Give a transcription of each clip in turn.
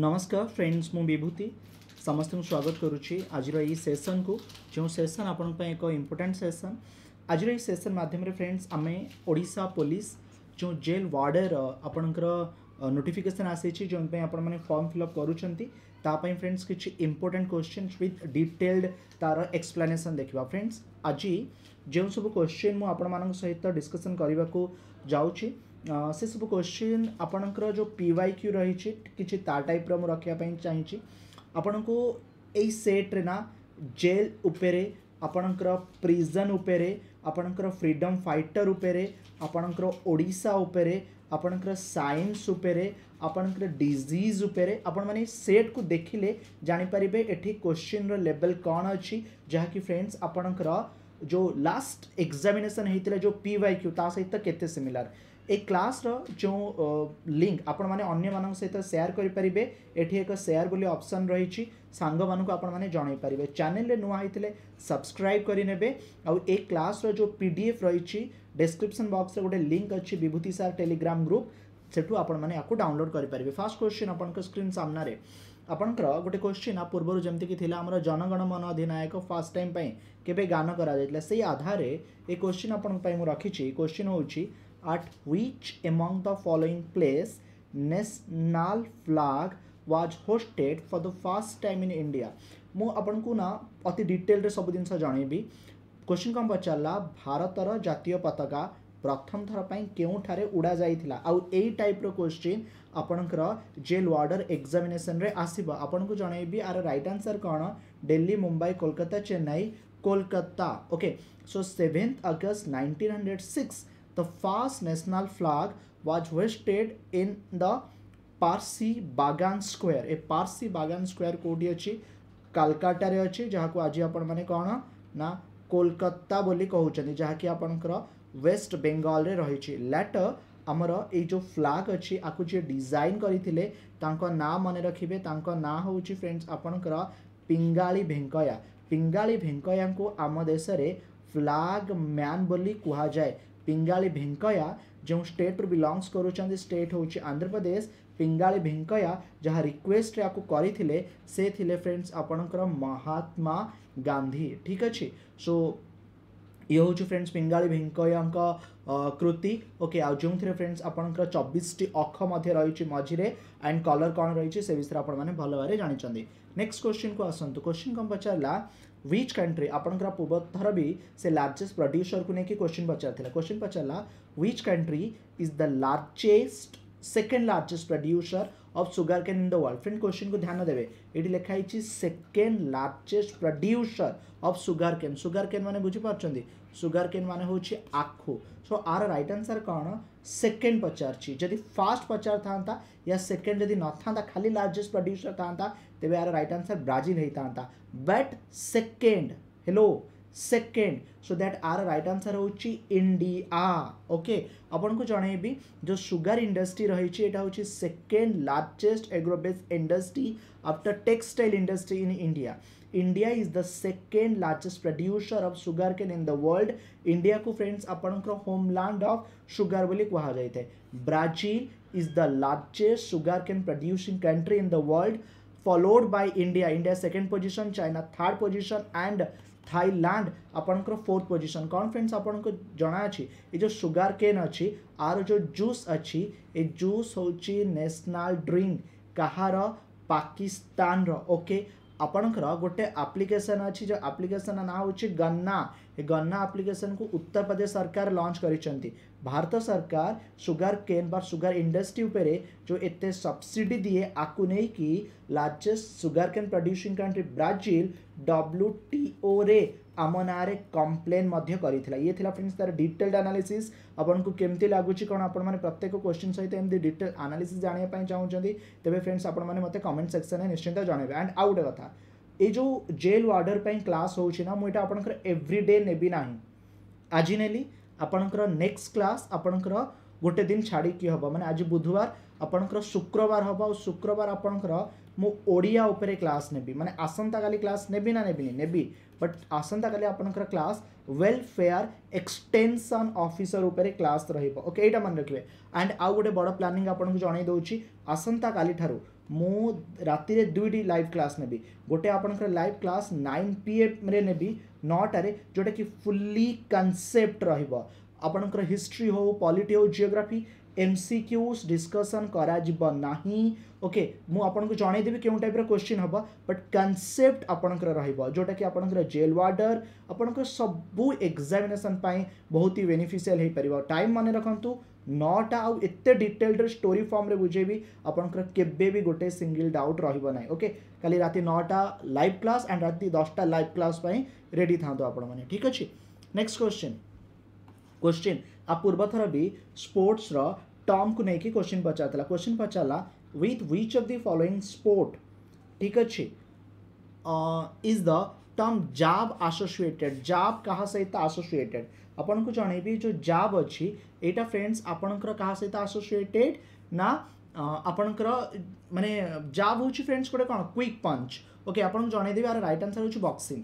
ନମସ୍କାର ଫ୍ରେଣ୍ଡସ୍ ମୁଁ ବିଭୂତି ସମସ୍ତଙ୍କୁ ସ୍ୱାଗତ କରୁଛି ଆଜିର ଏହି ସେସନ୍କୁ ଯେଉଁ ସେସନ୍ ଆପଣଙ୍କ ପାଇଁ ଏକ ଇମ୍ପୋର୍ଟାଣ୍ଟ ସେସନ୍ ଆଜିର ଏହି ସେସନ୍ ମାଧ୍ୟମରେ ଫ୍ରେଣ୍ଡସ୍ ଆମେ ଓଡ଼ିଶା ପୋଲିସ ଯେଉଁ ଜେଲ୍ ୱାର୍ଡ଼ର ଆପଣଙ୍କର ନୋଟିଫିକେସନ୍ ଆସିଛି ଯେଉଁପାଇଁ ଆପଣମାନେ ଫର୍ମ ଫିଲ୍ଅପ୍ କରୁଛନ୍ତି ତା ପାଇଁ ଫ୍ରେଣ୍ଡସ୍ କିଛି ଇମ୍ପୋର୍ଟାଣ୍ଟ କ୍ୱେଶ୍ଚିନ୍ ୱିଥ୍ ଡିଟେଲ୍ଡ ତା'ର ଏକ୍ସପ୍ଲାନେସନ୍ ଦେଖିବା ଫ୍ରେଣ୍ଡସ୍ ଆଜି ଯେଉଁ ସବୁ କ୍ୱେଶ୍ଚିନ୍ ମୁଁ ଆପଣମାନଙ୍କ ସହିତ ଡିସ୍କସନ୍ କରିବାକୁ ଯାଉଛି से सब क्वेश्चन आपणकर जो पी वाई क्यू रही किसी टाइप्र मुझे रखापी चाहिए आपण को यही सेट्रे ना जेल उपर ଆପଣଙ୍କର ପ୍ରିଜନ୍ ଉପରେ ଆପଣଙ୍କର ଫ୍ରିଡ଼ମ୍ ଫାଇଟର୍ ଉପରେ ଆପଣଙ୍କର ଓଡ଼ିଶା ଉପରେ ଆପଣଙ୍କର ସାଇନ୍ସ ଉପରେ ଆପଣଙ୍କର ଡିଜିଜ୍ ଉପରେ ଆପଣମାନେ ସେଟ୍କୁ ଦେଖିଲେ ଜାଣିପାରିବେ ଏଠି କୋଶ୍ଚିନ୍ର ଲେବଲ୍ କ'ଣ ଅଛି ଯାହାକି ଫ୍ରେଣ୍ଡସ୍ ଆପଣଙ୍କର ଯେଉଁ ଲାଷ୍ଟ ଏକ୍ଜାମିନେସନ୍ ହେଇଥିଲା ଯେଉଁ ପି ୱାଇ କ୍ୟୁ ତା ସହିତ କେତେ ସିମିଲାର୍ एक क्लास रो जो लिंक आपण माने अन्य मानक सहित शेयर करि परिबे एठी एक शेयर बोली ऑप्शन रहिछि सांग मानक आपण माने जणाई परिबे चॅनल रे नुवा होईतले सब्सक्राइब करि नेबे आ ए क्लास रो जो पीडीएफ रहिछि डिस्क्रिप्शन बॉक्स रे गोटे लिंक अछि विभूति सार टेलीग्राम ग्रुप सेठू आपण माने याकू डाउनलोड करि परिबे फर्स्ट क्वेश्चन आपण के स्क्रीन सामना रे ଆପଣଙ୍କର ଗୋଟେ କ୍ୱେଶ୍ଚିନ୍ ଆଉ ପୂର୍ବରୁ ଯେମିତିକି ଥିଲା ଆମର ଜନଗଣ ମନ ଅଧିନାୟକ ଫାର୍ଷ୍ଟ ଟାଇମ୍ ପାଇଁ କେବେ ଗାନ କରାଯାଇଥିଲା ସେଇ ଆଧାରରେ ଏ କ୍ୱେଶ୍ଚିନ୍ ଆପଣଙ୍କ ପାଇଁ ମୁଁ ରଖିଛି କ୍ୱେଶ୍ଚିନ୍ ହେଉଛି at which among the following place national flag was hosted for the first time in India ମୁଁ ଆପଣଙ୍କୁ ନା ଅତି ଡିଟେଲରେ ସବୁ ଜିନିଷ ଜଣେଇବି କ୍ୱେଶ୍ଚିନ୍ କ'ଣ ପଚାରିଲା ଭାରତର ଜାତୀୟ ପତାକା ପ୍ରଥମ ଥର ପାଇଁ କେଉଁଠାରେ ଉଡ଼ାଯାଇଥିଲା ଆଉ ଏଇ ଟାଇପ୍ର କୋଶ୍ଚିନ୍ ଆପଣଙ୍କର ଜେଲ୍ ୱାର୍ଡ଼ର ଏକ୍ଜାମିନେସନ୍ରେ ଆସିବ ଆପଣଙ୍କୁ ଜଣେଇବି ଆର ରାଇଟ୍ ଆନ୍ସର୍ କ'ଣ Delhi Mumbai Kolkata Chennai Kolkata okay so seventh August nineteen hundred six The first national flag was hoisted in the Parsi Bagan square A Parsi Bagan square କେଉଁଠି ଅଛି କାଲକାଟାରେ ଅଛି ଯାହାକୁ ଆଜି ଆପଣମାନେ କ'ଣ ନା କୋଲକାତା ବୋଲି କହୁଛନ୍ତି ଯାହାକି ଆପଣଙ୍କର ୱେଷ୍ଟ ବେଙ୍ଗଲରେ ରହିଛି ଲାଟର ଆମର ଏଇ ଯେଉଁ ଫ୍ଲାଗ୍ ଅଛି ଆକୁ ଯିଏ ଡିଜାଇନ୍ କରିଥିଲେ ତାଙ୍କ ନାଁ ମନେ ରଖିବେ ତାଙ୍କ ନାଁ ହେଉଛି ଫ୍ରେଣ୍ଡସ୍ ଆପଣଙ୍କର ପିଙ୍ଗାଳି ଭେଙ୍କୟା ପିଙ୍ଗାଳି ଭେଙ୍କୟାଙ୍କୁ ଆମ ଦେଶରେ ଫ୍ଲାଗ୍ ମ୍ୟାନ୍ ବୋଲି କୁହାଯାଏ ପିଙ୍ଗାଳି ଭେଙ୍କୟା ଯେଉଁ ଷ୍ଟେଟ୍ରୁ ବିଲଙ୍ଗସ୍ କରୁଛନ୍ତି ଷ୍ଟେଟ୍ ହେଉଛି ଆନ୍ଧ୍ରପ୍ରଦେଶ ପିଙ୍ଗାଳି ଭେଙ୍କୟା ଯାହା ରିକ୍ୱେଷ୍ଟ ୟାକୁ କରିଥିଲେ ସେ ଥିଲେ ଫ୍ରେଣ୍ଡସ୍ ଆପଣଙ୍କର ମହାତ୍ମା ଗାନ୍ଧୀ ଠିକ୍ ଅଛି ସୋ ଇଏ ହେଉଛି ଫ୍ରେଣ୍ଡସ୍ ପିଙ୍ଗାଳି ଭେଙ୍କୟାଙ୍କ କୃତି ଓକେ ଆଉ ଯେଉଁଥିରେ ଫ୍ରେଣ୍ଡସ୍ ଆପଣଙ୍କର ଚବିଶଟି ଅଖ ମଧ୍ୟ ରହିଛି ମଝିରେ ଆଣ୍ଡ କଲର୍ କ'ଣ ରହିଛି ସେ ବିଷୟରେ ଆପଣମାନେ ଭଲ ଭାବରେ ଜାଣିଛନ୍ତି ନେକ୍ସଟ କୋଶ୍ଚିନ୍କୁ ଆସନ୍ତୁ କୋଶ୍ଚିନ୍ କ'ଣ ପଚାରିଲା विच कंट्री ଆପଣଙ୍କର ପୂର୍ବଥର ବି ସେ ଲାର୍ଜେଷ୍ଟ ପ୍ରଡ୍ୟୁସରକୁ ନେଇକି କ୍ୱେଶ୍ଚିନ୍ ପଚାରିଥିଲା କ୍ୱେଶ୍ଚିନ୍ ପଚାରିଲା which country is the largest second largest producer of sugarcane in the world friend question को ध्यान देवे ये लिखाई second largest producer of sugarcane sugarcane मैंने बुझीपारे सुगार कैन मान आखु सो आ रईट आनसर कौन सेकेंड पचार फास्ट पचार था या सेकेंड जदि न था खाली लार्जेस्ट प्रड्यूसर था तेज़ यार रईट आनसर ब्राजिल होता but second hello second so that are right answer हूँ इंडिया ओके आपन को जनइबी जो सुगार इंडस्ट्री रही हूँ second largest agro based industry after textile industry in India India is the second largest producer of sugarcane in the world India को friends आपणकर homeland of sugar बोली कहुए Brazil is the largest sugarcane producing country in the world followed by India India second position China third position and Thailand আপনার fourth position কম friends আপনার জনা আছে এই যে সুগার কেন অছি আর যে জুস অছি এই জুস হচ্ছে ন্যাশনাল ড্রিঙ্ক কাহার পাকিস্তানর ওকে ଆପଣଙ୍କର ଗୋଟେ ଆପ୍ଲିକେସନ୍ ଅଛି ଯେଉଁ ଆପ୍ଲିକେସନ୍ ନାଁ ହେଉଛି ଗନ୍ନା ଏ ଗନ୍ନା ଆପ୍ଲିକେସନ୍କୁ ଉତ୍ତରପ୍ରଦେଶ ସରକାର ଲଞ୍ଚ କରିଛନ୍ତି ଭାରତ ସରକାର ସୁଗାର କେନ୍ ବା ସୁଗାର ଇଣ୍ଡଷ୍ଟ୍ରି ଉପରେ ଯେଉଁ ଏତେ ସବସିଡ଼ି ଦିଏ ଆକୁ ନେଇକି largest sugarcane producing country Brazil ଡବ୍ଲ୍ୟୁଟିଓରେ आम ना कम्प्लेन कर ये फ्रेंड्स तरह डिटेल्ड आनालीसीस आपको केमती लगुच कौन आप प्रत्येक क्वेश्चन सहित एम डिटेल आनालीस जानापी चाहते तेज फ्रेंड्स मत कमेंट सेक्शन में निश्चिंत जनइबे एंड आउ गोटे कथा ये जो जेल वार्डर पर क्लास होना मुझे आपंकर एव्रीडे ने ना आज नेली आपणकर नेक्स्ट क्लास आपणकर गोटे दिन छाड़ी हम मैंने आज बुधवार आपणकर शुक्रवार हम और शुक्रवार आपणकर ମୁଁ ଓଡ଼ିଆ ଉପରେ କ୍ଲାସ୍ ନେବି ମାନେ ଆସନ୍ତାକାଲି କ୍ଲାସ୍ ନେବି ନା ନେବିନି ନେବି ବଟ୍ ଆସନ୍ତାକାଲି ଆପଣଙ୍କର କ୍ଲାସ୍ ୱେଲଫେୟାର ଏକ୍ସଟେନସନ୍ ଅଫିସର ଉପରେ କ୍ଲାସ୍ ରହିବ ଓକେ ଏଇଟା ମନେ ରଖିବେ ଆଣ୍ଡ ଆଉ ଗୋଟେ ବଡ଼ ପ୍ଲାନିଂ ଆପଣଙ୍କୁ ଜଣାଇ ଦେଉଛି ଆସନ୍ତାକାଲି ଠାରୁ ମୁଁ ରାତିରେ ଦୁଇଟି ଲାଇଭ୍ କ୍ଲାସ୍ ନେବି ଗୋଟେ ଆପଣଙ୍କର ଲାଇଭ୍ କ୍ଲାସ୍ ନାଇନ୍ ପି ଏମ୍ରେ ନେବି ନଅଟାରେ ଯେଉଁଟାକି ଫୁଲ୍ଲି କନସେପ୍ଟ ରହିବ ଆପଣଙ୍କର ହିଷ୍ଟ୍ରି ହେଉ ପଲିଟି ହେଉ geography M C Qs discussion କରାଯିବ ନାହିଁ ओके ମୁଁ ଆପଣଙ୍କୁ ଜଣାଇଦେବି କେଉଁ ଟାଇପ୍ର କ୍ୱେଶ୍ଚିନ୍ ହେବ ବଟ୍ କନସେପ୍ଟ ଆପଣଙ୍କର ରହିବ ଯେଉଁଟାକି ଆପଣଙ୍କର ଜେଲ୍ ୱାର୍ଡ଼ର ଆପଣଙ୍କର ସବୁ ଏକ୍ଜାମିନେସନ୍ ପାଇଁ ବହୁତ ହି ବେନିଫିସିଆଲ୍ ହୋଇପାରିବ ଟାଇମ୍ ମନେ ରଖନ୍ତୁ ନଅଟା ଆଉ ଏତେ ଡିଟେଲ୍ଡରେ ଷ୍ଟୋରି ଫର୍ମରେ ବୁଝେଇବି ଆପଣଙ୍କର କେବେ ବି ଗୋଟେ ସିଙ୍ଗିଲ୍ ଡାଉଟ୍ ରହିବ ନାହିଁ ଓକେ କାଲି ରାତି ନଅଟା ଲାଇଭ୍ କ୍ଲାସ୍ ଆଣ୍ଡ ରାତି ଦଶଟା ଲାଇଭ୍ କ୍ଲାସ୍ ପାଇଁ ରେଡ଼ି ଥାଆନ୍ତୁ ଆପଣମାନେ ଠିକ୍ ଅଛି ନେକ୍ସଟ କ୍ୱେଶ୍ଚିନ୍ क्वेश्चन आ पूर्वथर भी स्पोर्ट्स टर्म को लेकिन क्वेश्चन पचार क्वेश्चन पचारा with which of the following sport ठीक अछि is the term jab associated jab क्या सहित आसोसिएटेड आपण को जनइबी जो जाब अच्छी यहाँ फ्रेंड्स आपणकर क्या सहित आसोसिएटेड ना ଆପଣଙ୍କର ମାନେ ଜାବ୍ ହେଉଛି ଫ୍ରେଣ୍ଡସ୍ ଗୋଟେ କ'ଣ କ୍ୱିକ୍ ପଞ୍ଚ ଓକେ ଆପଣଙ୍କୁ ଜଣାଇଦେବି ଆର ରାଇଟ୍ ଆନ୍ସର୍ ହେଉଛି ବକ୍ସିଂ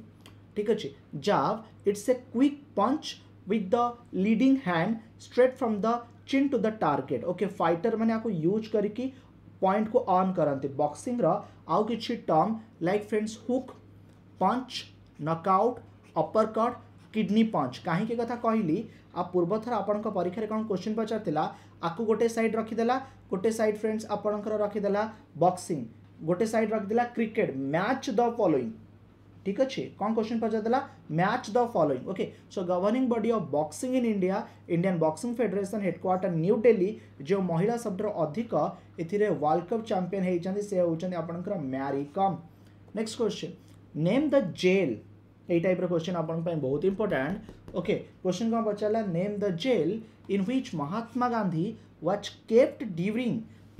ଠିକ୍ ଅଛି jab it's a quick punch with the leading hand straight from the chin to the target okay fighter ମାନେ ଆକୁ ୟୁଜ୍ କରିକି ପଏଣ୍ଟକୁ ଅନ୍ କରନ୍ତି ବକ୍ସିଂର ଆଉ କିଛି term like friends hook punch knockout uppercut kidney punch କାହିଁକି କଥା କହିଲି ଆଉ ପୂର୍ବ ଥର ଆପଣଙ୍କ ପରୀକ୍ଷାରେ କ'ଣ କୋଶ୍ଚିନ୍ ପଚାରିଥିଲା ଆକୁ ଗୋଟେ ସାଇଡ଼୍ ରଖିଦେଲା ଗୋଟେ ସାଇଡ଼୍ ଫ୍ରେଣ୍ଡସ୍ ଆପଣଙ୍କର ରଖିଦେଲା ବକ୍ସିଂ ଗୋଟେ ସାଇଡ଼୍ ରଖିଦେଲା କ୍ରିକେଟ୍ ମ୍ୟାଚ୍ ଦ ଫଲୋଇଂ ঠিক আছে କ'ଣ question ପଚାରିଦେଲା match the following okay so governing body of boxing in India Indian boxing federation headquarter New Delhi ଯେଉଁ ମହିଳା ସବୁଠାରୁ ଅଧିକ ଏଥିରେ ୱାର୍ଲଡ କପ୍ ଚାମ୍ପିଅନ୍ ହେଇଛନ୍ତି ସେ ହେଉଛନ୍ତି ଆପଣଙ୍କର Mary Kom next question name the jail এই টাইপর কোশ্চেন আপনার বহুত ইম্পর্টাট ওকে কোশ্চেন কম পচারা name the jail in which Mahatma Gandhi was kept during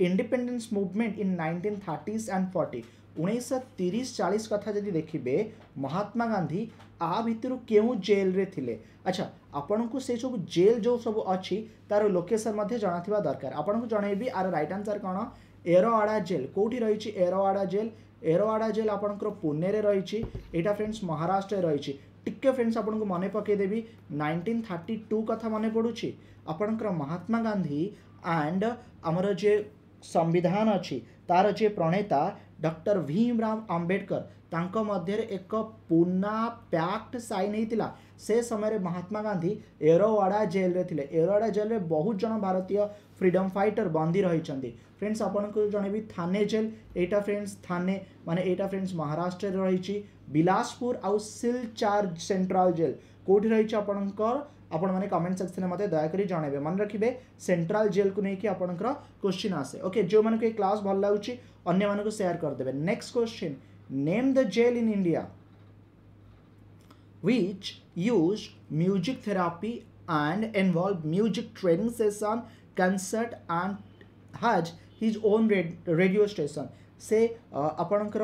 independence movement in nineteen thirties and forty उन्नीस तीस चालीस कथि देखिए महात्मा गांधी आ भितर क्यों जेल रे थिले अच्छा आपण को से सब जेल जो सब अच्छी तार लोकेसन जनाथ्वा दरकार आपन को जनईबि आर रईट आंसर कौन एरोआडा जेल कौटी रही एरोआडा जेल एरोआडा जेल आपंकर पुणे रही फ्रेंड्स महाराष्ट्र रही टिके फ्रेंड्स आपन को मन पकईदेवी नाइंटीन थर्टी टू कथ मन पड़ू आपणकर महात्मा गांधी एंड आमर जे संविधान अच्छी तार जे प्रणेता ଡକ୍ଟର ଭୀମରାମ ଆମ୍ବେଦକର ତାଙ୍କ ମଧ୍ୟରେ ଏକ ପୁନା ପ୍ୟାକ୍ଟ ସାଇନ୍ ହୋଇଥିଲା ସେ ସମୟରେ ମହାତ୍ମା ଗାନ୍ଧୀ ଏରୋୱାଡ଼ା ଜେଲ୍ରେ ଥିଲେ ଏରୋୱାଡ଼ା ଜେଲ୍ରେ ବହୁତ ଜଣ ଭାରତୀୟ ଫ୍ରିଡମ୍ ଫାଇଟର ବନ୍ଦୀ ରହିଛନ୍ତି ଫ୍ରେଣ୍ଡସ୍ ଆପଣଙ୍କୁ ଜଣେଇବି ଥାନେ ଜେଲ୍ ଏଇଟା ଫ୍ରେଣ୍ଡସ୍ ଥାନେ ମାନେ ଏଇଟା ଫ୍ରେଣ୍ଡସ୍ ମହାରାଷ୍ଟ୍ରରେ ରହିଛି ବିଲାସପୁର ଆଉ ସିଲଚାର ସେଣ୍ଟ୍ରାଲ ଜେଲ୍ କେଉଁଠି ରହିଛି ଆପଣଙ୍କର आपण मैंने कमेंट सेक्शन में मत दयाक जनवे मन रखिए सेन्ट्राल जेल को लेकिन आपंकर क्वेश्चन आसे ओके जो मैं ये क्लास भल लगुच अन्न मानक सेयार करदे next question name the jail in India which use music therapy and involve music training session concert and has his own radio station से आपणकर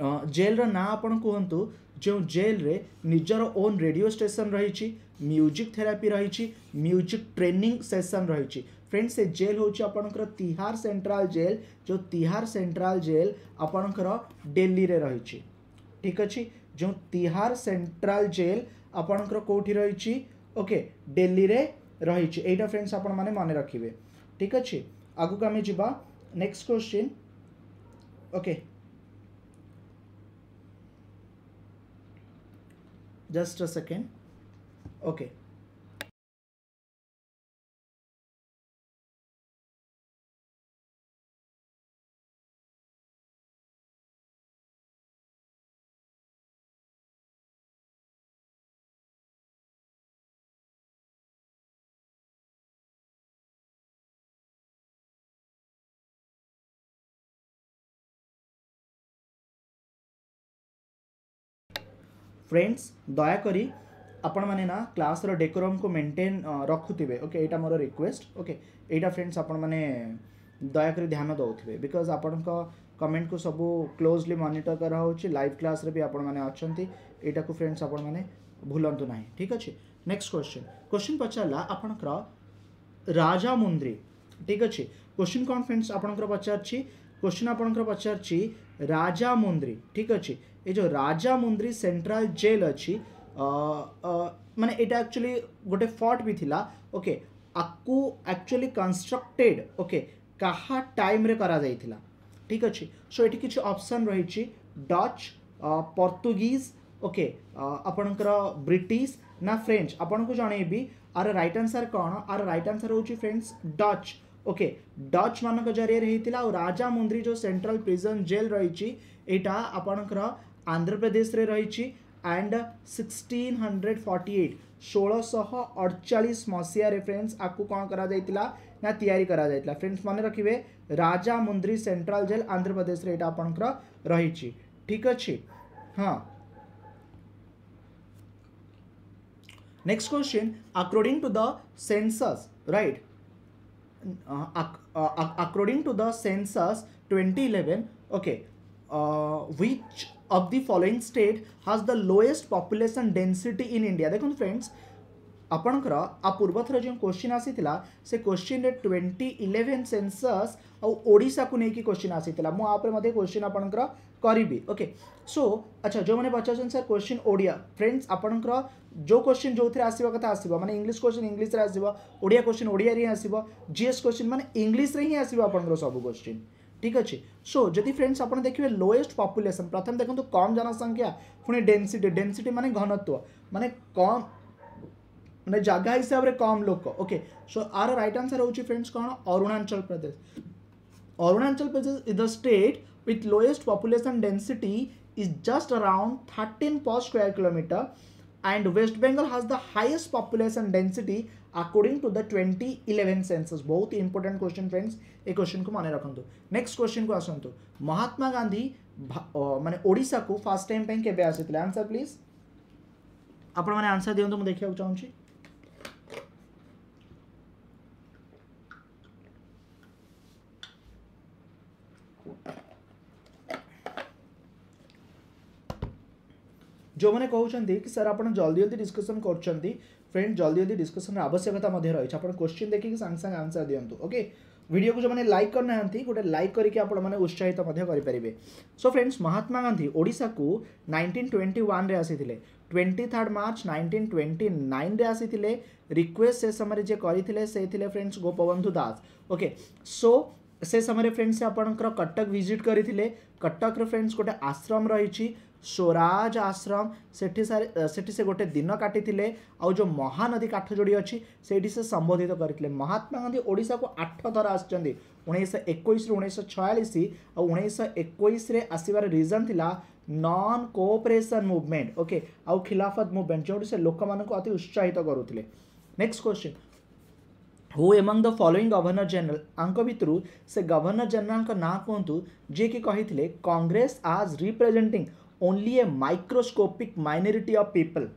ଜେଲ୍ର ନାଁ ଆପଣ କୁହନ୍ତୁ ଯେଉଁ ଜେଲ୍ରେ ନିଜର ଓନ୍ ରେଡ଼ିଓ ଷ୍ଟେସନ୍ ରହିଛି ମ୍ୟୁଜିକ୍ ଥେରାପି ରହିଛି ମ୍ୟୁଜିକ୍ ଟ୍ରେନିଂ ସେସନ୍ ରହିଛି ଫ୍ରେଣ୍ଡସ୍ ସେ ଜେଲ୍ ହେଉଛି ଆପଣଙ୍କର ତିହାର ସେଣ୍ଟ୍ରାଲ୍ ଜେଲ୍ ଯେଉଁ ତିହାର ସେଣ୍ଟ୍ରାଲ୍ ଜେଲ୍ ଆପଣଙ୍କର ଡେଲିରେ ରହିଛି ଠିକ୍ ଅଛି ଯେଉଁ ତିହାର ସେଣ୍ଟ୍ରାଲ୍ ଜେଲ୍ ଆପଣଙ୍କର କେଉଁଠି ରହିଛି ଓକେ ଡେଲିରେ ରହିଛି ଏଇଟା ଫ୍ରେଣ୍ଡସ୍ ଆପଣମାନେ ମନେ ରଖିବେ ଠିକ୍ ଅଛି ଆଗକୁ ଆମେ ଯିବା next question okay just a second okay friends দয়াকরি ଆପଣମାନେ ନା କ୍ଲାସ୍ର ଡେକୋରମ୍କୁ ମେଣ୍ଟେନ୍ ରଖୁଥିବେ ଓକେ ଏଇଟା ମୋର ରିକ୍ୱେଷ୍ଟ ଓକେ ଏଇଟା ଫ୍ରେଣ୍ଡସ୍ ଆପଣମାନେ ଦୟାକରି ଧ୍ୟାନ ଦେଉଥିବେ ବିକଜ୍ ଆପଣଙ୍କ କମେଣ୍ଟକୁ ସବୁ କ୍ଲୋଜଲି ମନିଟର କରାହେଉଛି ଲାଇଭ୍ କ୍ଲାସ୍ରେ ବି ଆପଣମାନେ ଅଛନ୍ତି ଏଇଟାକୁ ଫ୍ରେଣ୍ଡସ୍ ଆପଣମାନେ ଭୁଲନ୍ତୁ ନାହିଁ ଠିକ୍ ଅଛି ନେକ୍ସଟ କ୍ୱେଶ୍ଚିନ୍ କ୍ୱେଶ୍ଚିନ୍ ପଚାରିଲା ଆପଣଙ୍କର ରାଜାମୁନ୍ଦ୍ରୀ ଠିକ୍ ଅଛି କ୍ୱେଶ୍ଚିନ୍ କ'ଣ ଫ୍ରେଣ୍ଡସ୍ ଆପଣଙ୍କର ପଚାରିଛି क्वेश्चन आप पचार राजामुंद्री ठीक अच्छे ये जो राजा मुंद्री जेल अच्छी माने ये एक्चुअली गोटे फर्ट भी थिला ओके आपको एक्चुअली कंस्ट्रक्टेड ओके क्या टाइम रे करा जाइथिला ठीक अच्छे सो ये किसी ऑप्शन रही डच पर्तुगीज ओके आपणकर ब्रिटिश ना फ्रेंच आपन को जनइबी आर रईट आंसर कौन आर रईट आंसर हूँ फ्रेंड्स डच ଓକେ ଡଚ୍ ମାନଙ୍କ ଜରିଆରେ ହେଇଥିଲା ଆଉ ରାଜାମୁନ୍ଦ୍ରୀ ଯେଉଁ ସେଣ୍ଟ୍ରାଲ ପ୍ରିଜନ୍ ଜେଲ୍ ରହିଛି ଏଇଟା ଆପଣଙ୍କର ଆନ୍ଧ୍ରପ୍ରଦେଶରେ ରହିଛି and sixteen hundred forty eight ଷୋହଳଶହ ଅଡ଼ଚାଳିଶ ମସିହାରେ ଫ୍ରେଣ୍ଡସ୍ ଆକୁ କ'ଣ କରାଯାଇଥିଲା ନା ତିଆରି କରାଯାଇଥିଲା ଫ୍ରେଣ୍ଡସ୍ ମନେ ରଖିବେ ରାଜାମୁନ୍ଦ୍ରୀ ସେଣ୍ଟ୍ରାଲ ଜେଲ୍ ଆନ୍ଧ୍ରପ୍ରଦେଶରେ ଏଇଟା ଆପଣଙ୍କର ରହିଛି ଠିକ୍ ଅଛି ହଁ next question according to the census right according to the census 2011 okay uh, which of the following state has the lowest population density in india देखो फ्रेंड्स ଆପଣଙ୍କର ଆ ପୂର୍ବଥର ଯେଉଁ କୋଶ୍ଚିନ୍ ଆସିଥିଲା ସେ କୋଶ୍ଚିନ୍ରେ ଟ୍ୱେଣ୍ଟି ଇଲେଭେନ୍ ସେନ୍ସସ୍ ଆଉ ଓଡ଼ିଶାକୁ ନେଇକି କୋଶ୍ଚିନ୍ ଆସିଥିଲା ମୁଁ ଆ ଉପରେ ମଧ୍ୟ କୋଶ୍ଚିନ୍ ଆପଣଙ୍କର करी ओके सो अच्छा जो मैंने पचार सर क्वेश्चन ओडिया फ्रेंड्स आप जो क्वेश्चन जो थे आसवा कथा आसो मैंने इंग्लीश क्वेश्चन इंग्लीश्रे आसिया क्वेश्चन ओडिया आसो जीएस क्वेश्चन मैंने इंग्लीश्रे हिं आसो आप सब क्वेश्चन ठीक अच्छे सो so, जदि फ्रेंड्स आप देखिए लोएस्ट पपुलेसन प्रथम देखते तो कम जनसंख्या पुणी डेनसीटी डेनसीटी मानते घनत्व मानने कम मैंने जगह हिसाब से कम लोक okay so our right answer हो फ्रेंड्स कौन Arunachal Pradesh Arunachal Pradesh is the state with lowest population density is just around 13 per square kilometer and West Bengal has the highest population density according to the 2011 census. बहुत ही important question friends ये question को माने रखन्तु. Next question को आसन्तु. महात्मा गांधी माने ओडिसा को first time पे केबे आसितले answer please आपण माने आंसर दियन्तु मु देखिया चाहूँ छी जो मैंने कहते कि सर आप जल्दी जल्दी डिस्कसन कर फ्रेंड जल्दी जल्दी डिस्कसन आवश्यकता रही है आप क्वेश्चन देखिए सांग सांग आंसर दिखाँ ओके वीडियो को जो मैंने लाइक करना गोटे लाइक करके आपसाहित करेंगे सो फ्रेंड्स महात्मा गांधी ओडिशा को नाइंटीन ट्वेंटी वन आसी twenty third March nineteen twenty nine रे आसी रिक्वेस्ट से समय जे करते friends Gopabandhu Das okay so cess ସମୟରେ ଫ୍ରେଣ୍ଡସ୍ ଆପଣଙ୍କର କଟକ ଭିଜିଟ୍ କରିଥିଲେ କଟକର ଫ୍ରେଣ୍ଡସ୍ ଗୋଟେ ଆଶ୍ରମ ରହିଛି ସ୍ୱରାଜ ଆଶ୍ରମ ସେଠି ସେଠି ସେ ଗୋଟେ ଦିନ କାଟିଥିଲେ ଆଉ ଯେଉଁ ମହାନଦୀ କାଠଯୋଡ଼ି ଅଛି ସେଇଠି ସେ ସମ୍ବୋଧିତ କରିଥିଲେ ମହାତ୍ମା ଗାନ୍ଧୀ ଓଡ଼ିଶାକୁ ଆଠ ଥର ଆସିଛନ୍ତି ଉଣେଇଶହ ଏକୋଇଶରୁ ଉଣେଇଶହ ଛୟାଳିଶ ଆଉ ଉଣେଇଶହ ଏକୋଇଶରେ ଆସିବାର ରିଜନ୍ ଥିଲା ନନ୍ କୋଅପରେସନ୍ ମୁଭମେଣ୍ଟ ଓକେ ଆଉ ଖିଲାଫତ ମୁଭମେଣ୍ଟ ଯେଉଁଠି ସେ ଲୋକମାନଙ୍କୁ ଅତି ଉତ୍ସାହିତ କରୁଥିଲେ next question who among the following governor general भितर से गवर्नर जेनेल ना कहतु जी कि कही आज representing only a microscopic minority of people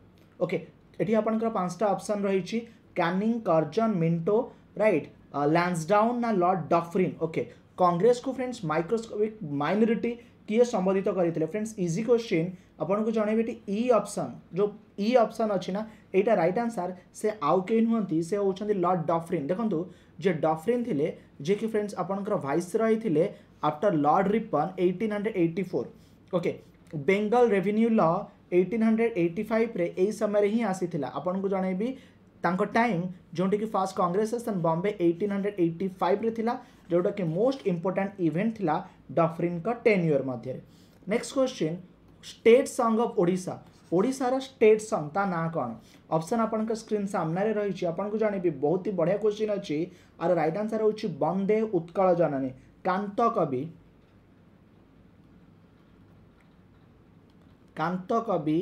okay ये आपंकर पांचटा रही Canning Curzon Minto right Lansdowne ना लर्ड डफरीन ओके कांग्रेस को फ्रेंड्स माइक्रोस्कोपिक माइनोरीटी किए संबोधित करते फ्रेंड्स इजी क्वेश्चन आपन को जनइबे ई ऑप्शन जो इ ऑप्शन अच्छी ना এইটা রাইট আনসার সে আউ কেই নুহতি সে হচ্ছেন লর্ড ডফরিন দেখুন যে ডফরিন থিলে যে কি ফ্রেন্ডস আপনার viceroy থিলে after Lord Ripon eighteen hundred eighty four okay Bengal revenue law eighteen hundred eighty ফাইভ্রে এই সময় হি আসিলা আপনার জনাইবি ତାଙ୍କ ଟାଇମ୍ ଯେଉଁଠିକି first Congress session Bombay eighteen hundred eighty ଫାଇଭ୍ରେ ଥିଲା ଯେଉଁଟାକି ମୋଷ୍ଟ ଇମ୍ପୋର୍ଟାଣ୍ଟ ଇଭେଣ୍ଟ ଥିଲା ଡଫ୍ରିନ୍ଙ୍କ ଟେନ୍ ଇୟର୍ ମଧ୍ୟରେ next question state song of Odisha ଓଡ଼ିଶାର ଷ୍ଟେଟ୍ ସଙ୍ଗ ତା ନାଁ କ'ଣ ଅପସନ୍ ଆପଣଙ୍କ ସ୍କ୍ରିନ୍ ସାମ୍ନାରେ ରହିଛି ଆପଣଙ୍କୁ ଜଣେଇବି ବହୁତ ହି ବଢ଼ିଆ କ୍ୱେଶ୍ଚିନ୍ ଅଛି ଆର ରାଇଟ୍ ଆନ୍ସର୍ ହେଉଛି ବନ୍ଦେ ଉତ୍କଳ ଜନନୀ କାନ୍ତ କବି କାନ୍ତ କବି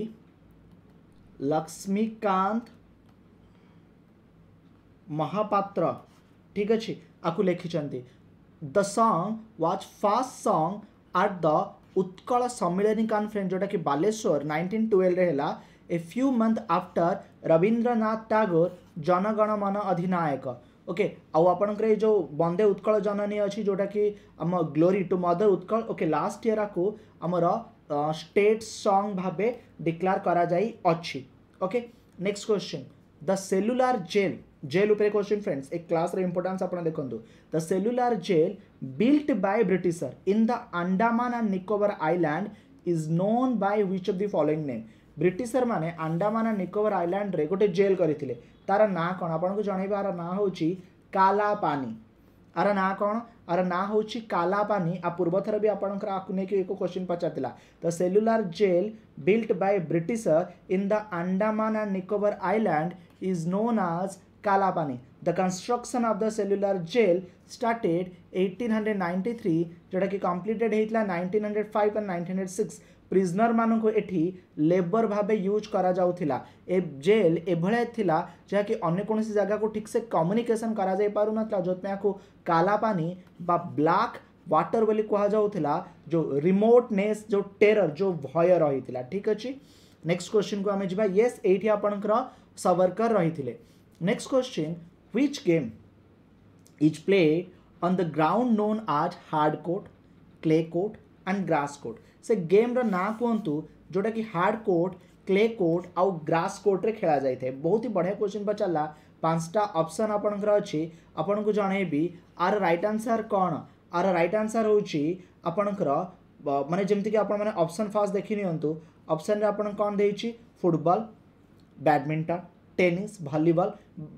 ଲକ୍ଷ୍ମୀକାନ୍ତ ମହାପାତ୍ର ଠିକ୍ ଅଛି ଆକୁ ଲେଖିଛନ୍ତି the song was first song at the Utkal Sammilani conference जोटा कि बालेश्वर টুয়েলভে হল a few month after Rabindranath Tagore Janagana Mana Adhinayaka okay आउ आपणकर जो वंदे उत्कल जननी अच्छी जोटा कि आम glory to mother Utkal okay last year को आमर स्टेट संग भाव डिक्लार करा okay next question the cellular jail jail उपर क्वेश्चन फ्रेंड्स एक क्लास इंपोर्टान्स आप देखते the cellular jail built by Britisher in the Andaman and Nicobar island is known by which of the following name Britisher मैंने Andaman and Nicobar island रे गोटे jail करते तार ना कौन आपको जनइबार ना हूँ कालापानी ଆର ନାଁ କ'ଣ ଆର ନାଁ ହେଉଛି କାଲାପାନି ଆଉ ପୂର୍ବଥର ବି ଆପଣଙ୍କର ଆକୁ ନେଇକି ଏକ question ପଚାରିଥିଲା the cellular jail built by Britisher in the Andaman and Nicobar island is known as Kalapani the construction of the cellular jail started 1893 hundred ninety three जोटा कि कम्प्लीटेड होता nineteen hundred five and nineteen hundred six prisoner मानक labour भाव use करा कर jail एभिया जहाँ कि अगर कौन जगह को ठीक से कम्युनिकेसन कर जो कालापानी बा ब्लाक वाटर बोली कहला जो रिमोटने जो टेरर जो भय रही ठीक अच्छे नेक्स्ट क्वेश्चन को आम जाए ये आपंकर सवर्कर रही थे next question which game is play on the ground known as hard court clay court and grass court से गेम र ना कहतु जोटा कि हार्ड कोर्ट क्ले कोर्ट आउ ग्रास कोर्ट रे खेला जाए बहुत ही बढ़िया क्वेश्चन पचारा पांचटा अपसन आपण अच्छे आपन को जनइबी आर राइट आंसर कौन आर राइट आंसर होपणकर मानते जमीक आपशन फास्ट देखी निपसन तो। रे आप फुटबल बैडमिंटन टेनिस भलिबल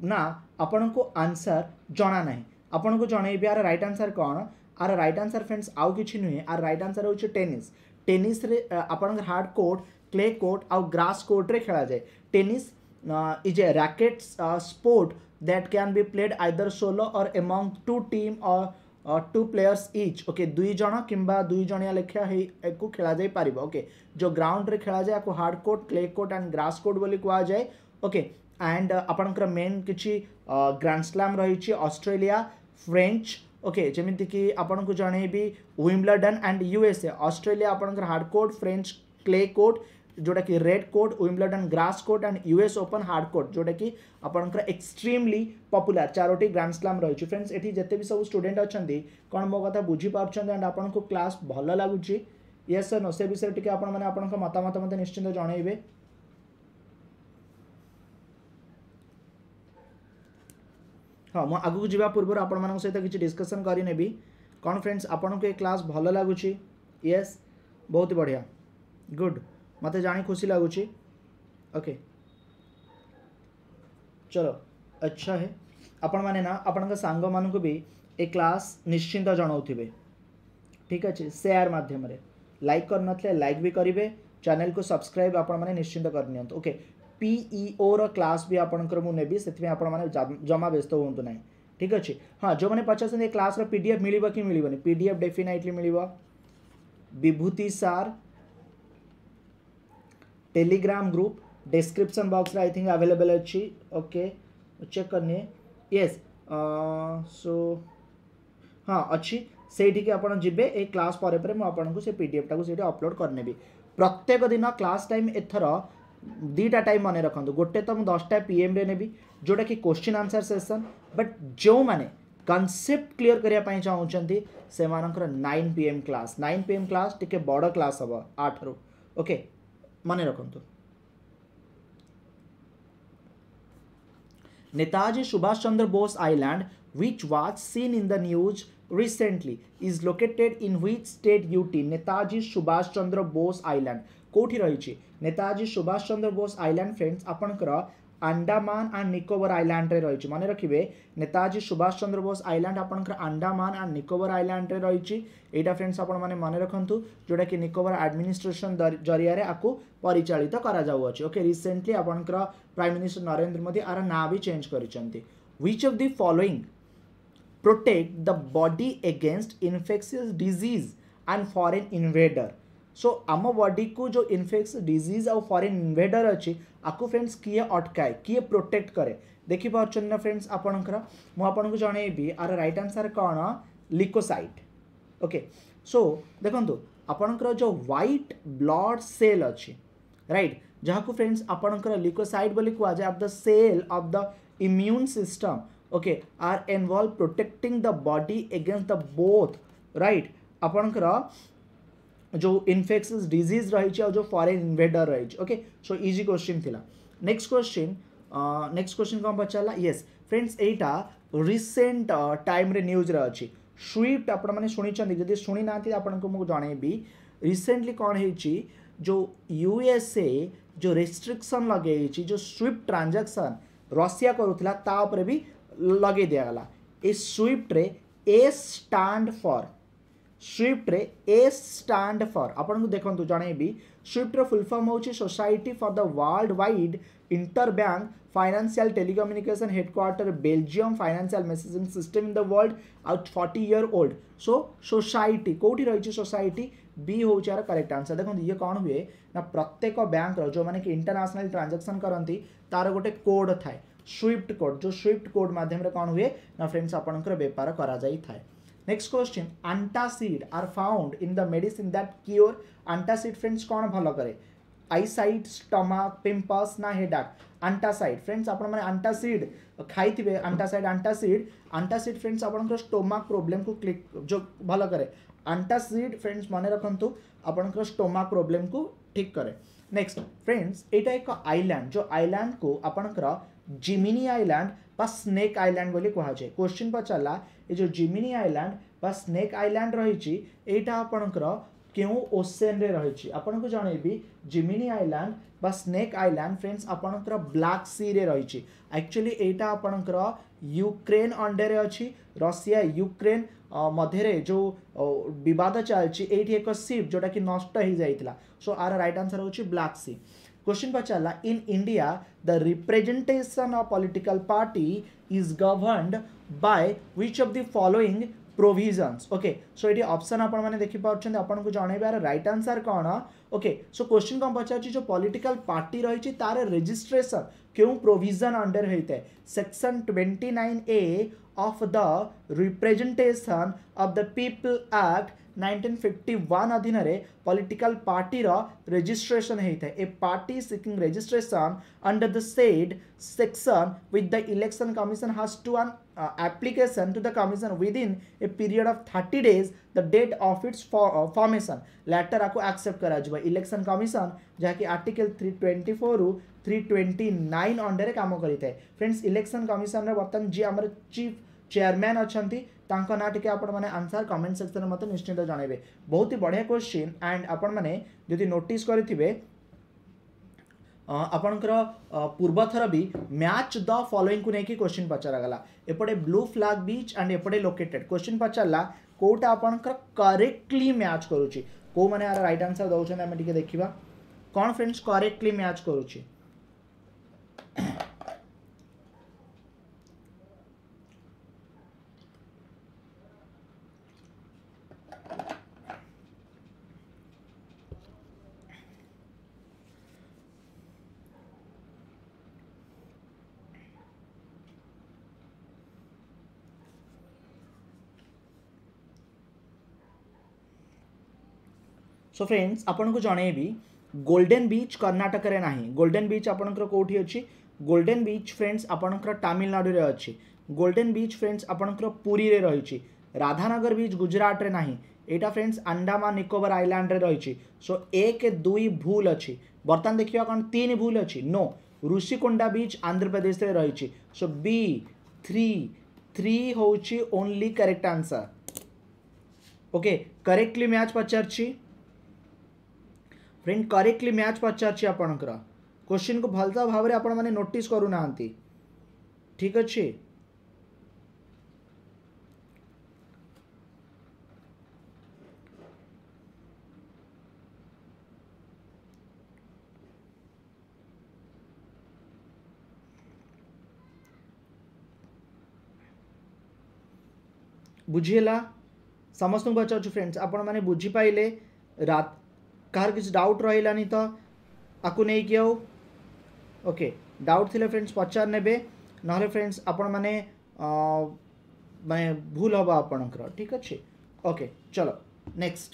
ना आपण को आंसर ना आपन को जन आर रईट आनसर कौन आर रईट आनसर फ्रेंड्स आउ कि नुहे आर रईट आनसर हो टेनिस टेनिस रे हार्ड कोर्ट क्ले कोर्ट आउ ग्रास कोर्ट रे खेला जाए tennis is a racket sport that can be played either solo or among two team or two players each okay दुईज कि दुईजिया लेखिया खेला जापर okay जो ग्राउंड रे खेला जाए hard court clay court and grass court बोली कहुए ओके एंड आपणकर मेन किसी ग्रांड स्लाम रही अस्ट्रेलिया फ्रेंच ओके जमीक कि आपन को जनईबी ओमब्लडन एंड यूएसए अस्ट्रेलिया आपंकर hard court French clay court जोटा कि red court Wimbledon grass court and US open hard court जोटा कि आपंकर एक्सट्रीमली पपुलार चारोटी ग्रांड स्लाम रही फ्रेंड्स ये जिते भी सब स्टूडेंट अच्छा कौन मो कथा बुझीपुर एंड आपन क्लास भल लगुच ये सर नो से विषय आप मतामत मत निश्चिंत जनइबे हाँ मुगक जावा पूर्व आपण कि किसी डिस्कसन करे कौन फ्रेंड्स आपण को ये क्लास भल लगुच येस बहुत बढ़िया गुड मत जा खुशी लगुच ओके चलो अच्छा है आपण मैने आपण सांग मान भी ए क्लास निश्चिंत जनाऊे ठीक अच्छे सेयार मध्यम लाइक ना लाइक भी करेंगे चैनल को सब्सक्राइब आपण निश्चिंत करनी ओके पीईओ क्लास भी आपंकर मुझे आप जमा व्यस्त हूँ ना ठीक अच्छे हाँ जो पचास पचार क्लास पी डीएफ मिल कि मिले P DF definitely mill Vibhuti sir Telegram group description box I think available अच्छी ओके चेक करने यस सो हाँ अच्छी से आपे ये क्लास पर मुझे आपको से पी डीएफटा को अपलोड करने प्रत्येक दिन क्लास टाइम एथर दीटा टाइम मन रखुद गोटे तो मुझे दसटा पीएम ने जोटा कि क्वेश्चन आंसर सेसन बट जो मैंने कनसेप्ट क्लीयर करने चाहते से मानकर nine P M class nine P M class T बड़ क्लास हम आठ रु ओके मन रखु Netaji Subhash Chandra Bose island which was seen in the news recently is located in which state UT Netaji Subhash Chandra Bose island কোটি রয়েছে Netaji Subhash Chandra Bose island friends আপনার Andaman and Nicobar আইল্যান্ডে রয়েছে মনে রাখবে নেতাজী সুভাষ চন্দ্র বোস আইল্যান্ড আপনার আন্ডামান আন্ড নিকোবর আইল্যান্ডে রয়েছে এইটা ফ্রেন্ডস আপনার মনে রাখতু যেটা কি নিকোবর আডমিনিষ্ট্রেসন জরিয়া আকু পরিচালিত করা যাওয়াছে ওকে রিসেন্টলি আপনার প্রাইম মিনিষ্টর নরেন্দ্র মোদী আর না বি চেঞ্জ করেছেন which of the following protect the body against infectious disease and foreign invader so आम बडी को जो इनफेक्स डिजीज आउ फरेन इनभेडर अच्छी आपको फ्रेंड्स किए अटकाए किए प्रोटेक्ट करे देखिपार ना फ्रेंड्स आपणकर मुझे जनइबी आर रईट आंसर कौन लिकोसाइट ओके सो देखु ଆପଣଙ୍କର ଯେଉଁ ହ୍ୱାଇଟ୍ ବ୍ଲଡ୍ ସେଲ୍ ଅଛି ରାଇଟ୍ ଯାହାକୁ ଫ୍ରେଣ୍ଡସ୍ ଆପଣଙ୍କର ଲିକୋସାଇଡ୍ ବୋଲି କୁହାଯାଏ of the cell of the immune system okay are involve protecting the body against the both right ଆପଣଙ୍କର जो इनफेक्स डिजीज रही है जो फॉरेन इनवेडर रही ओके सो इजी क्वेश्चन थी नेक्स्ट क्वेश्चन नेक्स्ट क्वेश्चन कौन पचारा येस फ्रेंड्स यहाँ रिसेंट टाइम न्यूज रे अच्छी स्विफ्ट आपण शुणी शुणी ना आपको मुझे जनइबी रिसेंटली कौन हो जो यूएसए जो रेस्ट्रिक्शन लगे जो स्विफ्ट ट्रांजाक्शन रशिया करूला भी लगे दिगला ए स्विफ्ट रे ए स्टाण फर ସ୍ୱିଫ୍ଟରେ ଏସ୍ ଷ୍ଟାଣ୍ଡ ଫର୍ ଆପଣଙ୍କୁ ଦେଖନ୍ତୁ ଜଣେଇବି ସ୍ୱିଫ୍ଟର ଫୁଲ୍ ଫର୍ମ ହେଉଛି society for the worldwide interbank financial telecommunication headquarter Belgium financial messaging system in the world ଆଉ forty year old so society କେଉଁଠି ରହିଛି ସୋସାଇଟି ବି ହେଉଛି ଏହାର କରେକ୍ଟ ଆନ୍ସର୍ ଦେଖନ୍ତୁ ଇଏ କ'ଣ ହୁଏ ନା ପ୍ରତ୍ୟେକ ବ୍ୟାଙ୍କର ଯେଉଁମାନେ କି ଇଣ୍ଟରନ୍ୟାସନାଲ ଟ୍ରାଞ୍ଜାକ୍ସନ୍ କରନ୍ତି ତା'ର ଗୋଟେ କୋଡ଼୍ ଥାଏ ସ୍ୱିଫ୍ଟ କୋଡ଼୍ ଯେଉଁ ସ୍ୱିଫ୍ଟ କୋଡ଼୍ ମାଧ୍ୟମରେ କ'ଣ ହୁଏ ନା ଫ୍ରେଣ୍ଡସ୍ ଆପଣଙ୍କର ବେପାର କରାଯାଇଥାଏ next question antacid are found in the medicine that cure antacid friends कौन भल करे आईसाइट स्टमा पिंपल्स ना हेडाक आंटासाइड फ्रेंड्स आपण आंटासीड खाई आंटासाइड आंटासीड आंटासीड फ्रेंड्स आप स्टोमा प्रोब्लेम को क्लिक जो भल करे आंटासीड फ्रेंड्स मन रखु आपण स्टोमा प्रोब्लेम को ठीक करे नेक्स्ट फ्रेंड्स यहाँ एक आईलैंड जो आईलैंड को आपंकर जिमिनी आईलैंड ବା ସ୍ନେକ୍ ଆଇଲ୍ୟାଣ୍ଡ ବୋଲି କୁହାଯାଏ କୋଶ୍ଚିନ୍ ପଚାରିଲା ଏ ଯେଉଁ ଜିମିନି ଆଇଲ୍ୟାଣ୍ଡ ବା ସ୍ନେକ୍ ଆଇଲ୍ୟାଣ୍ଡ ରହିଛି ଏଇଟା ଆପଣଙ୍କର କେଉଁ ଓସେନ୍ରେ ରହିଛି ଆପଣଙ୍କୁ ଜଣେଇବି ଜିମିନି ଆଇଲ୍ୟାଣ୍ଡ ବା ସ୍ନେକ୍ ଆଇଲ୍ୟାଣ୍ଡ ଫ୍ରେଣ୍ଡସ୍ ଆପଣଙ୍କର ବ୍ଲାକ୍ ସିରେ ରହିଛି ଆକ୍ଚୁଆଲି ଏଇଟା ଆପଣଙ୍କର ୟୁକ୍ରେନ୍ ଅଣ୍ଡରେ ଅଛି ରଷିଆ ୟୁକ୍ରେନ୍ ମଧ୍ୟରେ ଯେଉଁ ବିବାଦ ଚାଲିଛି ଏଇଠି ଏକ ସିପ୍ ଯେଉଁଟାକି ନଷ୍ଟ ହୋଇଯାଇଥିଲା ସୋ ଆର ରାଇଟ୍ ଆନ୍ସର୍ ହେଉଛି ବ୍ଲାକ୍ ସି क्वेश्चन पर in India the representation of political party is govern by which of the following provisions okay so ये ऑप्शन आपने देखिपारे आपको जनइबार रईट आंसर कौन ओके सो क्वेश्चन कौन पचार जो पॉलिटिकल पार्टी रही तार रेजिट्रेसन क्यों प्रोविजन अंडर होता है section twenty nine A of the representation of the people act nineteen fifty one अधीन पॉलीटिकाल पार्टी रेजिस्ट्रेशन होता है a party seeking registration under the said section with the election commission has to an application to the commission within a period of thirty days the date of its formation later आपको accept कर election commission जहाँकि article three twenty four रु three twenty nine under काम करें friends election commission जी आम chief chairman अच्छा ତାଙ୍କ ନାଁ ଟିକେ ଆପଣମାନେ ଆନ୍ସର୍ କମେଣ୍ଟ ସେକ୍ସନ୍ରେ ମୋତେ ନିଶ୍ଚିନ୍ତ ଜଣାଇବେ ବହୁତ ହି ବଢ଼ିଆ କ୍ୱେଶ୍ଚିନ୍ ଆଣ୍ଡ ଆପଣମାନେ ଯଦି ନୋଟିସ୍ କରିଥିବେ ଆପଣଙ୍କର ପୂର୍ବଥର ବି ମ୍ୟାଚ୍ ଦ ଫଲୋଇଂକୁ ନେଇକି କ୍ୱେଶ୍ଚିନ୍ ପଚରାଗଲା ଏପଟେ ବ୍ଲୁ ଫ୍ଲାଗ୍ ବିଚ୍ ଆଣ୍ଡ ଏପଟେ ଲୋକେଟେଡ୍ କ୍ୱେଶ୍ଚିନ୍ ପଚାରିଲା କେଉଁଟା ଆପଣଙ୍କର କରେକ୍ଟଲି ମ୍ୟାଚ୍ କରୁଛି କେଉଁମାନେ ଏହାର ରାଇଟ୍ ଆନ୍ସର୍ ଦେଉଛନ୍ତି ଆମେ ଟିକେ ଦେଖିବା କ'ଣ ଫ୍ରେଣ୍ଡସ୍ କରେକ୍ଟଲି ମ୍ୟାଚ୍ କରୁଛି सो फ्रेंड्स आपको जनइबी गोल्डेन बीच कर्णाटक ना गोल्डेन बीच आपंकर कौटी अच्छी गोल्डेन बीच फ्रेंड्स आपंकर तामिलनाडु गोल्डेन बीच फ्रेंड्स आपंकर पुरी में रही राधानगर बीच गुजरात में ना यहाँ फ्रेंड्स आंडामा निकोबर आईलैंड रही सो एक दुई भूल अच्छी बर्तमान देखिए कौन तीन भूल अच्छी नो ऋषिकोडा बीच आंध्र प्रदेश में रही सो बी थ्री थ्री हूँ only correct answer okay correctly match पचार ଫ୍ରେଣ୍ଡ କରେକ୍ଟଲି ମ୍ୟାଚ୍ ପଚାରିଛି ଆପଣଙ୍କର କୋଶ୍ଚିନ୍କୁ ଭଲ ଭାବରେ ଆପଣମାନେ ନୋଟିସ୍ କରୁନାହାନ୍ତି ଠିକ୍ ଅଛି ବୁଝିହେଲା ସମସ୍ତଙ୍କୁ ପଚାରୁଛୁ ଫ୍ରେଣ୍ଡସ୍ ଆପଣମାନେ ବୁଝିପାରିଲେ ରାତ କାହାର କିଛି ଡାଉଟ୍ ରହିଲାନି ତ ଆକୁ ନେଇକି ଆଉ ଓକେ ଡାଉଟ୍ ଥିଲେ ଫ୍ରେଣ୍ଡସ୍ ପଚାରି ନେବେ ନହେଲେ ଫ୍ରେଣ୍ଡସ୍ ଆପଣମାନେ ମାନେ ଭୁଲ ହେବ ଆପଣଙ୍କର ଠିକ୍ ଅଛି okay ଚଲ next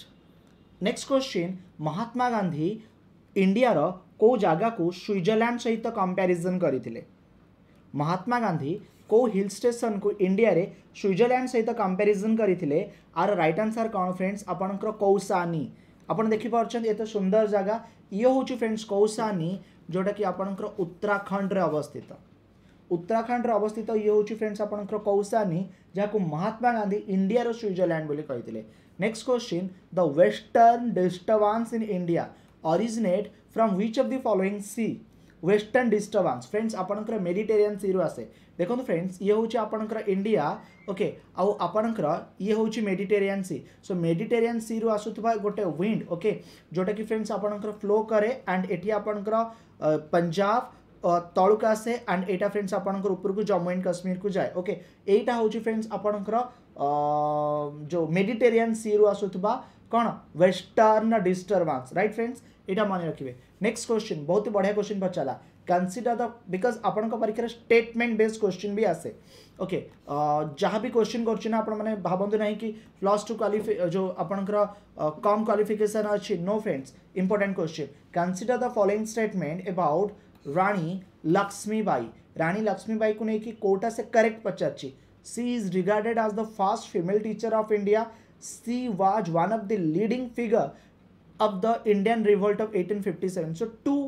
next question Mahatma Gandhi ଇଣ୍ଡିଆର କେଉଁ ଜାଗାକୁ ସୁଇଜରଲ୍ୟାଣ୍ଡ ସହିତ କମ୍ପାରିଜନ୍ କରିଥିଲେ ମହାତ୍ମା ଗାନ୍ଧୀ କେଉଁ ହିଲ୍ ଷ୍ଟେସନକୁ ଇଣ୍ଡିଆରେ ସୁଇଜରଲ୍ୟାଣ୍ଡ ସହିତ କମ୍ପାରିଜନ୍ କରିଥିଲେ ଆର ରାଇଟ୍ ଆନ୍ସର୍ କ'ଣ ଫ୍ରେଣ୍ଡସ୍ ଆପଣଙ୍କର କୌସାନୀ ଆପଣ ଦେଖିପାରୁଛନ୍ତି ଏତେ ସୁନ୍ଦର ଜାଗା ଇଏ ହେଉଛି ଫ୍ରେଣ୍ଡସ୍ କୌସାନୀ ଯେଉଁଟାକି ଆପଣଙ୍କର ଉତ୍ତରାଖଣ୍ଡରେ ଅବସ୍ଥିତ ଉତ୍ତରାଖଣ୍ଡରେ ଅବସ୍ଥିତ ଇଏ ହେଉଛି ଫ୍ରେଣ୍ଡସ୍ ଆପଣଙ୍କର କୌସାନୀ ଯାହାକୁ ମହାତ୍ମା ଗାନ୍ଧୀ ଇଣ୍ଡିଆର ସୁଇଜରଲ୍ୟାଣ୍ଡ ବୋଲି କହିଥିଲେ next question the western disturbance in India originate from which of the following sea western disturbance friends आप मेडिटेरियन सी आसे देखो फ्रेंड्स ये हूँ आपंकर इंडिया ओके आउ आपणकर ये हूँ मेडिटेरियन सी सो मेडिटेरियन सी रु आसुवा गोटे विंड ओके जोटा कि फ्रेंड्स आपंकर फ्लो कै एंड ये आपणकर पंजाब तलुक आसे एंड यहाँ फ्रेंड्स आपंकर जम्मू एंड कश्मीर को जाए ओके यहाँ हूँ फ्रेंड्स आप जो मेडिटेरियन सी रु आसुवा कौन वेस्टर्न डिस्टर्बांस रईट फ्रेंड्स यहाँ मन रखिए नेक्स्ट क्वेश्चन बहुत ही बढ़िया क्वेश्चन पचारा कनसीडर द बिकज आपीक्षार स्टेटमेंट बेस्ड क्वेश्चन भी आसे ओके जहाँ भी क्वेश्चन करेंगे भावंतु ना कि प्लस टू क्वाफि जो आपंकर कम क्वाफिकेसन अच्छी no friends important question consider the following statement about Rani Lakshmibai Rani Lakshmibai को लेकिन कौटा से correct Pachar she is regarded as the first female teacher of India she was one of the leading figure of the Indian Revolt of 1857. So two,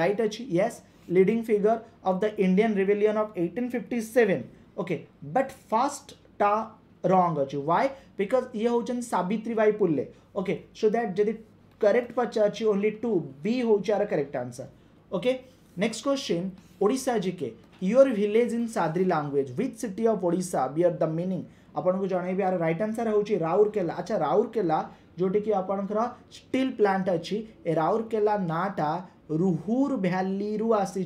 right? H yes, leading figure of the Indian Rebellion of 1857. Okay, but first ta wrong achu. Why? Because ये होचन Savitri Bai Phule. Okay, so that जदि correct पच्चा अच्छी only two B हो चारा correct answer. Okay, next question Odisha जी के your village in Sadri language which city of Odisha bear the meaning आपण को जणे यार राइट आंसर होची राउरकेला अच्छा राउरकेला जोटी की आपंकर स्टील प्लांट अच्छी राउरकेला नाटा रुहूर भैली रु आसी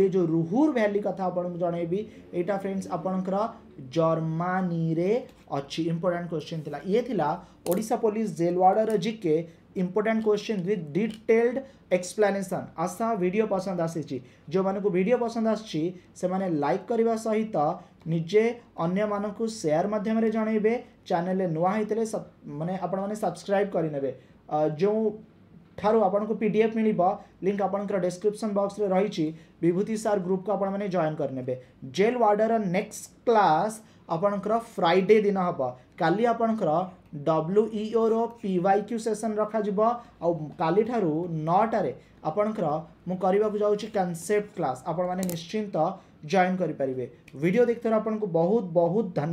ये जो रुहूर भैली कथा आप जनइबी एटा फ्रेंड्स आपणकर जर्मानी अच्छी इंपोर्टाट क्वेश्चन थी ये थिला ओडिशा पुलिस जेलवाड़ जिके important question with detailed explanation Asha video पसंद आसी जो मन को वीडियो पसंद आसने लाइक करने सहित ନିଜେ ଅନ୍ୟମାନଙ୍କୁ ସେୟାର ମାଧ୍ୟମରେ ଜଣାଇବେ ଚ୍ୟାନେଲରେ ନୂଆ ହେଇଥିଲେ ମାନେ ଆପଣମାନେ ସବସ୍କ୍ରାଇବ୍ କରିନେବେ ଯେଉଁ ଠାରୁ ଆପଣଙ୍କୁ ପି ଡି ଏଫ୍ ମିଳିବ ଲିଙ୍କ୍ ଆପଣଙ୍କର ଡେସ୍କ୍ରିପ୍ସନ୍ ବକ୍ସରେ ରହିଛି ବିଭୂତି ସାର୍ ଗ୍ରୁପ୍କୁ ଆପଣମାନେ ଜଏନ୍ କରିନେବେ ଜେଲ୍ ୱାର୍ଡ଼ର ନେକ୍ସଟ କ୍ଲାସ୍ ଆପଣଙ୍କର ଫ୍ରାଇଡ଼େ ଦିନ ହେବ କାଲି ଆପଣଙ୍କର ଡବ୍ଲ୍ୟୁଇଓର ପି ୱାଇ କ୍ୟୁ ସେସନ୍ ରଖାଯିବ ଆଉ କାଲିଠାରୁ ନଅଟାରେ ଆପଣଙ୍କର ମୁଁ କରିବାକୁ ଯାଉଛି କନସେପ୍ଟ କ୍ଲାସ୍ ଆପଣମାନେ ନିଶ୍ଚିନ୍ତ जॉन करेंगे भिडियो देखते आपको बहुत बहुत धन्यवाद